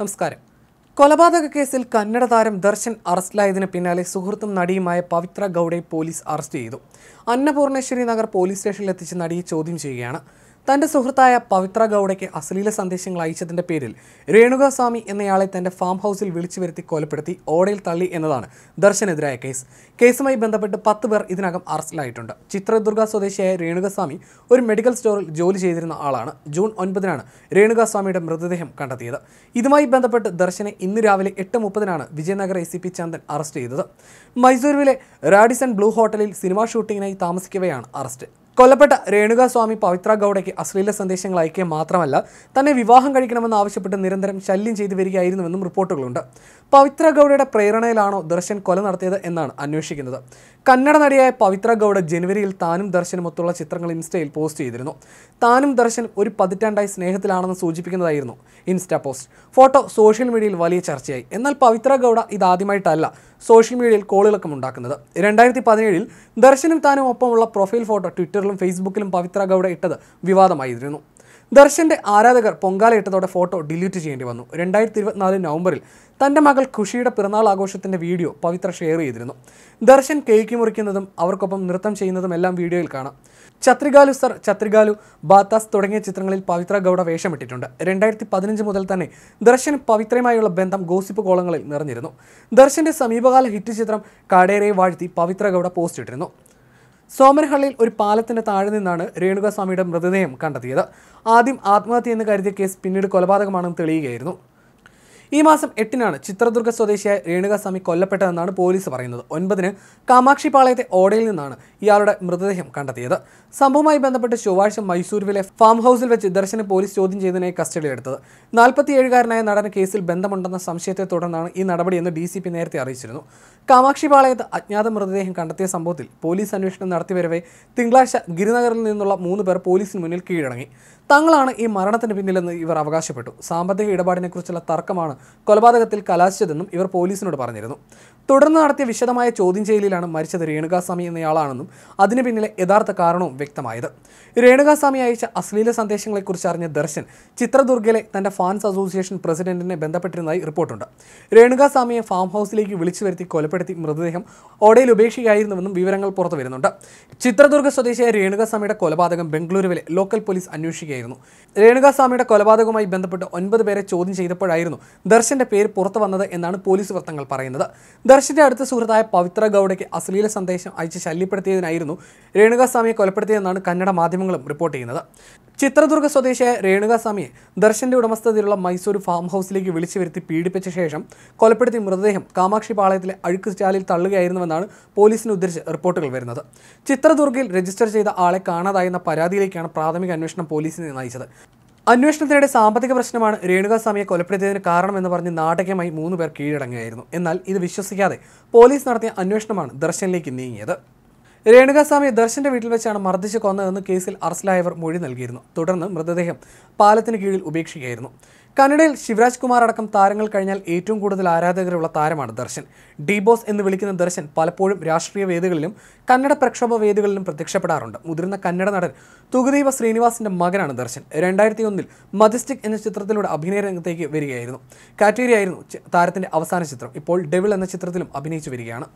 നമസ്കാരം. കൊലപാതക കേസിൽ കന്നഡ താരം ദർശൻ അറസ്റ്റിലായതിന് പിന്നാലെ സുഹൃത്തും നടിയുമായ പവിത്ര ഗൗഡയെ പോലീസ് അറസ്റ്റ് ചെയ്തു. അന്നപൂർണേശ്വരി നഗർ പോലീസ് സ്റ്റേഷനിലെത്തിച്ച് നടിയെ ചോദ്യം ചെയ്യുകയാണ്. തന്റെ സുഹൃത്തായ പവിത്ര ഗൗഡയ്ക്ക് അശ്ലീല സന്ദേശങ്ങൾ അയച്ചതിന്റെ പേരിൽ രേണുകാസ്വാമി എന്നയാളെ തന്റെ ഫാം ഹൗസിൽ വിളിച്ചു വരുത്തി കൊലപ്പെടുത്തി ഓടയിൽ തള്ളി എന്നതാണ് ദർശനെതിരായ കേസ്. കേസുമായി ബന്ധപ്പെട്ട് പത്ത് പേർ ഇതിനകം അറസ്റ്റിലായിട്ടുണ്ട്. ചിത്രദുർഗ സ്വദേശിയായ രേണുകസ്വാമി ഒരു മെഡിക്കൽ സ്റ്റോറിൽ ജോലി ചെയ്തിരുന്ന ആളാണ്. ജൂൺ ഒൻപതിനാണ് രേണുകസ്വാമിയുടെ മൃതദേഹം കണ്ടെത്തിയത്. ഇതുമായി ബന്ധപ്പെട്ട് ദർശനെ ഇന്ന് രാവിലെ എട്ട് മുപ്പതിനാണ് Vijayanagar A C P Chandan arrest ചെയ്തത്. മൈസൂരുവിലെ റാഡിസൺ ബ്ലൂ ഹോട്ടലിൽ സിനിമാ ഷൂട്ടിങ്ങിനായി താമസിക്കവെയാണ് അറസ്റ്റ്. കൊല്ലപ്പെട്ട രേണുകാസ്വാമി പവിത്ര ഗൗഡയ്ക്ക് അശ്ലീല സന്ദേശങ്ങൾ അയക്കുക മാത്രമല്ല തന്നെ വിവാഹം കഴിക്കണമെന്ന് ആവശ്യപ്പെട്ട് നിരന്തരം ശല്യം ചെയ്തു വരികയായിരുന്നുവെന്നും റിപ്പോർട്ടുകളുണ്ട്. പവിത്ര ഗൗഡയുടെ പ്രേരണയിലാണോ ദർശൻ കൊല നടത്തിയത് എന്നാണ് അന്വേഷിക്കുന്നത്. കന്നഡ നടിയായ പവിത്ര ഗൗഡ ജനുവരിയിൽ താനും ദർശനുമൊത്തുള്ള ചിത്രങ്ങൾ ഇൻസ്റ്റയിൽ പോസ്റ്റ് ചെയ്തിരുന്നു. താനും ദർശൻ ഒരു പതിറ്റാണ്ടായി സ്നേഹത്തിലാണെന്ന് സൂചിപ്പിക്കുന്നതായിരുന്നു ഇൻസ്റ്റാ പോസ്റ്റ്. ഫോട്ടോ സോഷ്യൽ മീഡിയയിൽ വലിയ ചർച്ചയായി. എന്നാൽ പവിത്ര ഗൗഡ ഇതാദ്യമായിട്ടല്ല സോഷ്യൽ മീഡിയയിൽ കോളിളക്കം ഉണ്ടാക്കുന്നത്. രണ്ടായിരത്തി പതിനേഴിൽ ദർശനും താനും ഒപ്പമുള്ള പ്രൊഫൈൽ ഫോട്ടോ ട്വിറ്ററിലും ഫേസ്ബുക്കിലും പവിത്ര ഗൗഡ ഇട്ടത് വിവാദമായിരുന്നു. ദർശന്റെ ആരാധകർ പൊങ്കാലയിട്ടതോടെ ഫോട്ടോ ഡിലീറ്റ് ചെയ്യേണ്ടി വന്നു. രണ്ടായിരത്തി ഇരുപത്തിനാല് നവംബറിൽ തന്റെ മകൾ ഖുഷിയുടെ പിറന്നാൾ ആഘോഷത്തിന്റെ വീഡിയോ പവിത്ര ഷെയർ ചെയ്തിരുന്നു. ദർശൻ കേക്ക് മുറിക്കുന്നതും അവർക്കൊപ്പം നൃത്തം ചെയ്യുന്നതും എല്ലാം വീഡിയോയിൽ കാണാം. ഛത്രികാലു സർ ഛത്രികാലു ബാത്താസ് തുടങ്ങിയ ചിത്രങ്ങളിൽ പവിത്ര ഗൗഡ വേഷമിട്ടിട്ടുണ്ട്. രണ്ടായിരത്തി പതിനഞ്ച് മുതൽ തന്നെ ദർശൻ പവിത്രയുമായുള്ള ബന്ധം ഗോസിപ്പ് കോളങ്ങളിൽ നിറഞ്ഞിരുന്നു. ദർശന്റെ സമീപകാല ഹിറ്റ് ചിത്രം കാടേരയെ വാഴ്ത്തി പവിത്ര ഗൗഡ പോസ്റ്റ് ഇട്ടിരുന്നു. സോമൻഹള്ളിയിൽ ഒരു പാലത്തിന്റെ താഴെ നിന്നാണ് രേണുകാസ്വാമിയുടെ മൃതദേഹം കണ്ടെത്തിയത്. ആദ്യം ആത്മഹത്യ എന്ന് കരുതിയ കേസ് പിന്നീട് കൊലപാതകമാണെന്ന് തെളിയുകയായിരുന്നു. ഈ മാസം എട്ടിനാണ് ചിത്രദുർഗ സ്വദേശിയായ രേണുകാസ്വാമി കൊല്ലപ്പെട്ടതെന്നാണ് പോലീസ് പറയുന്നത്. ഒൻപതിന് കാമാക്ഷി പാളയത്തെ ഓടയിൽ നിന്നാണ് ഇയാളുടെ മൃതദേഹം കണ്ടെത്തിയത്. സംഭവവുമായി ബന്ധപ്പെട്ട് ചൊവ്വാഴ്ച മൈസൂരുവിലെ ഫാം ഹൗസിൽ വെച്ച് ദർശനം പോലീസ് ചോദ്യം ചെയ്തതിനായി കസ്റ്റഡിയിലെടുത്തത് നാൽപ്പത്തിയേഴുകാരനായ നടന് കേസിൽ ബന്ധമുണ്ടെന്ന സംശയത്തെ തുടർന്നാണ് ഈ നടപടിയെന്ന് ഡി സി പി നേരത്തെ അറിയിച്ചിരുന്നു. കാമാക്ഷി പാളയത്ത് അജ്ഞാത മൃതദേഹം കണ്ടെത്തിയ സംഭവത്തിൽ പോലീസ് അന്വേഷണം നടത്തിവരവേ തിങ്കളാഴ്ച ഗിരിനഗറിൽ നിന്നുള്ള മൂന്ന് പേർ പോലീസിന് മുന്നിൽ കീഴടങ്ങി. തങ്ങളാണ് ഈ മരണത്തിന് പിന്നിലെന്ന് ഇവർ അവകാശപ്പെട്ടു. സാമ്പത്തിക ഇടപാടിനെക്കുറിച്ചുള്ള തർക്കമാണ് കൊലപാതകത്തിൽ കലാശിച്ചതെന്നും ഇവർ പോലീസിനോട് പറഞ്ഞിരുന്നു. തുടർന്ന് നടത്തിയ വിശദമായ ചോദ്യം ചെയ്യലിലാണ് മരിച്ചത് രേണുകാസ്വാമി എന്നയാളാണെന്നും അതിന് പിന്നിലെ യഥാർത്ഥ കാരണവും വ്യക്തമായത്. രേണുകാസ്വാമി അയച്ച അശ്ലീല സന്ദേശങ്ങളെക്കുറിച്ച് അറിഞ്ഞ ദർശൻ ചിത്രദുർഗയിലെ തന്റെ ഫാൻസ് അസോസിയേഷൻ പ്രസിഡന്റിനെ ബന്ധപ്പെട്ടിരുന്നതായി റിപ്പോർട്ടുണ്ട്. രേണുകാസ്വാമിയെ ഫാം ഹൗസിലേക്ക് വിളിച്ചു വരുത്തി കൊലപ്പെടുത്തി മൃതദേഹം ഓടയിൽ ഉപേക്ഷിക്കുകയായിരുന്നുവെന്നും വിവരങ്ങൾ പുറത്തു വരുന്നുണ്ട്. ചിത്രദുർഗ സ്വദേശിയായ രേണുകാസ്വാമിയുടെ കൊലപാതകം ബംഗളൂരുവിലെ ലോക്കൽ പോലീസ് അന്വേഷിക്കുകയായിരുന്നു. രേണുകാസ്വാമിയുടെ കൊലപാതകവുമായി ബന്ധപ്പെട്ട് ഒൻപത് പേരെ ചോദ്യം ചെയ്തപ്പോഴായിരുന്നു ദർശന്റെ പേര് പുറത്തു വന്നത് എന്നാണ് പോലീസ് വൃത്തങ്ങൾ പറയുന്നത്. ദർശന്റെ അടുത്ത സുഹൃത്തായ പവിത്ര ഗൗഡയ്ക്ക് അശ്ലീല സന്ദേശം അയച്ച് ശല്യപ്പെടുത്തിയതിനായിരുന്നു രേണുകാസ്വാമിയെ കൊലപ്പെടുത്തിയതെന്നാണ് കന്നഡ മാധ്യമങ്ങളും റിപ്പോർട്ട് ചെയ്യുന്നത്. ചിത്രദുർഗ സ്വദേശിയായ രേണുകാസ്വാമിയെ ദർശന്റെ ഉടമസ്ഥതയിലുള്ള മൈസൂർ ഫാം ഹൗസിലേക്ക് വിളിച്ചു വരുത്തി പീഡിപ്പിച്ച ശേഷം കൊലപ്പെടുത്തിയ മൃതദേഹം കാമാക്ഷി പാളയത്തിലെ അഴുക്ക് സ്റ്റാലിൽ തള്ളുകയായിരുന്നുവെന്നാണ് പോലീസിനെ ഉദ്ധരിച്ച് റിപ്പോർട്ടുകൾ വരുന്നത്. ചിത്രദുർഗയിൽ രജിസ്റ്റർ ചെയ്ത ആളെ കാണാതായെന്ന പരാതിയിലേക്കാണ് പ്രാഥമിക അന്വേഷണം പോലീസിനെ നയിച്ചത്. അന്വേഷണത്തിനിടെ സാമ്പത്തിക പ്രശ്നമാണ് രേണുകാസ്വാമിയെ കൊലപ്പെടുത്തിയതിന് കാരണമെന്ന് പറഞ്ഞ് നാടകമായി മൂന്ന് പേർ കീഴടങ്ങുകയായിരുന്നു. എന്നാൽ ഇത് വിശ്വസിക്കാതെ പോലീസ് നടത്തിയ അന്വേഷണമാണ് ദർശനിലേക്ക് നീങ്ങിയത്. രേണുകാസ്വാമിയെ ദർശന്റെ വീട്ടിൽ വെച്ചാണ് മർദ്ദിച്ച് കൊന്നതെന്ന് കേസിൽ അറസ്റ്റിലായവർ മൊഴി നൽകിയിരുന്നു. തുടർന്ന് മൃതദേഹം പാലത്തിന് കീഴിൽ ഉപേക്ഷിക്കുകയായിരുന്നു. കന്നഡയിൽ ശിവരാജ് കുമാർ അടക്കം താരങ്ങൾ കഴിഞ്ഞാൽ ഏറ്റവും കൂടുതൽ ആരാധകരുള്ള താരമാണ് ദർശൻ. ഡിബോസ് എന്ന് വിളിക്കുന്ന ദർശൻ പലപ്പോഴും രാഷ്ട്രീയ വേദികളിലും കന്നഡ പ്രക്ഷോഭ വേദികളിലും പ്രത്യക്ഷപ്പെടാറുണ്ട്. മുതിർന്ന കന്നഡ നടൻ തുകുദീപ ശ്രീനിവാസിന്റെ മകനാണ് ദർശൻ. രണ്ടായിരത്തി ഒന്നിൽ മജസ്റ്റിക് എന്ന ചിത്രത്തിലൂടെ അഭിനയ രംഗത്തേക്ക് വരികയായിരുന്നു. കാറ്റേരിയായിരുന്നു ആയിരുന്നു താരത്തിന്റെ അവസാന ചിത്രം. ഇപ്പോൾ ഡെവിൾ എന്ന ചിത്രത്തിലും അഭിനയിച്ചു വരികയാണ്.